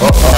oh, oh. oh.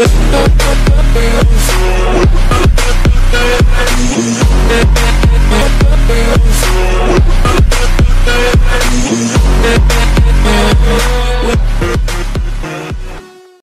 We'll